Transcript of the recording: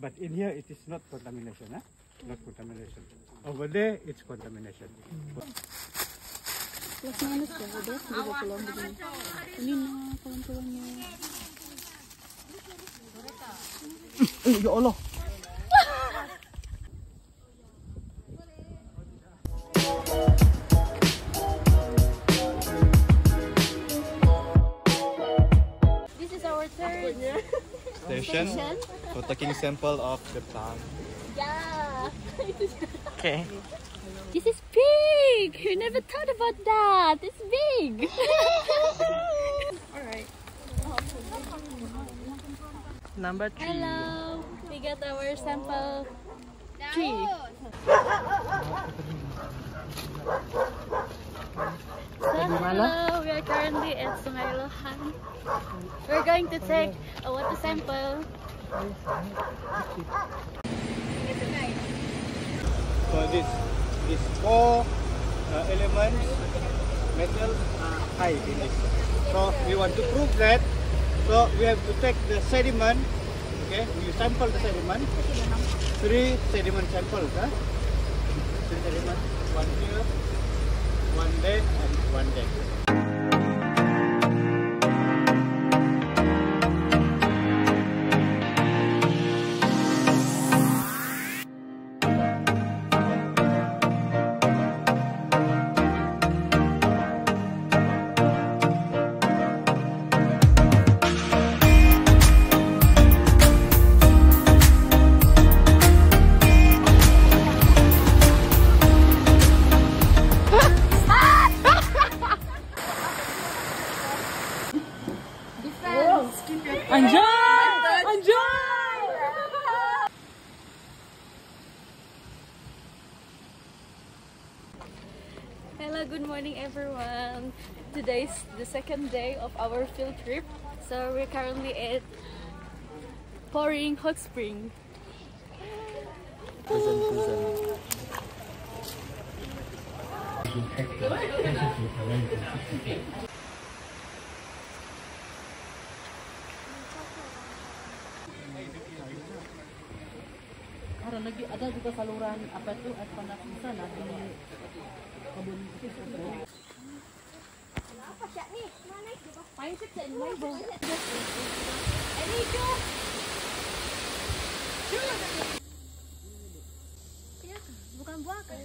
But in here it is not contamination, huh? Not contamination. Over there it's contamination. Plus minus ya, udah sudah pulang begini. Ini nah kawan-kawannya. ya Allah. Station for taking sample of the plant. Yeah. Okay. This is big. You never thought about that. It's big. Alright. Number three. Hello. We got our sample tree. So, hello. We are currently at Sungai Lohan. We're going to take a water sample. So this these four uh, elements metal are high in this. So we want to prove that. So we have to take the sediment. Okay, we sample the sediment. Three sediment samples. Huh? Three sediment. One here, one there, and one there. Hello, good morning everyone. Today's the second day of our field trip. So we're currently at Poring Hot Spring. Present, present. ada lagi ada juga saluran apa itu air panas di sana di kebun itu. Apa cak nih? Mana itu? Main sih dan main. Ini itu. Iya, bukan buah kan?